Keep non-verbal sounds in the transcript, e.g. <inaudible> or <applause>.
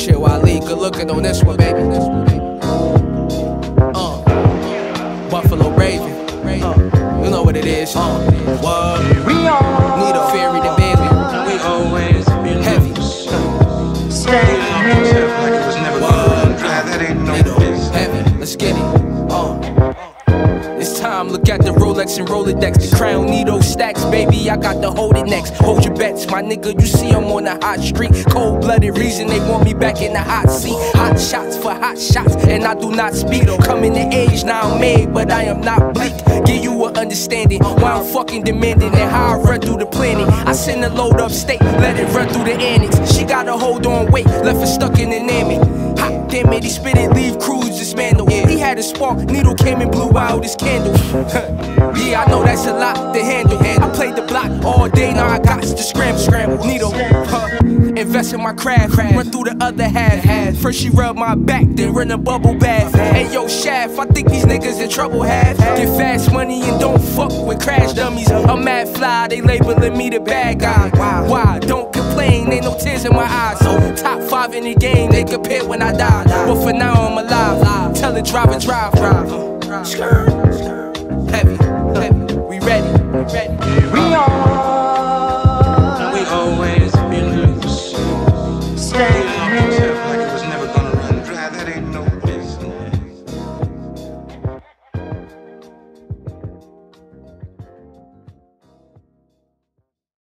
Chill Ali, good looking on this one, baby. Uh, Buffalo Braves. Uh, you know what it is. Uh, what? We are. Need a fairy to look at the Rolex and Rolodex. The crown Needo Stakkz, baby. I got to hold it next. Hold your bets, my nigga. You see I'm on the hot street. Cold blooded reason they want me back in the hot seat. Hot shots for hot shots, and I do not speak. Coming to age, now I'm made, but I am not bleak. Give you an understanding why I'm fucking demanding and how I run through the planning. I send a load up state, let it run through the annex. She got a hold on weight, left her stuck in the name. He spit it, leave crews dismantled. He had a spark, needle came and blew out his candle. <laughs> yeah, I know that's a lot to handle. And I played the block all day, now I got to scramble, scramble. Needle, huh? Invest in my craft, run through the other half. First she rub my back, then run a bubble bath. Hey yo, Shaft, I think these niggas in trouble half. Get fast money and don't fuck with crash dummies. I'm mad fly, they labeling me the bad guy. Why? Don't complain, ain't no tears in my eyes. So top five in the game, they compare when I die. But for now I'm alive. Tell driver drive, drive. Skirt. Heavy, heavy.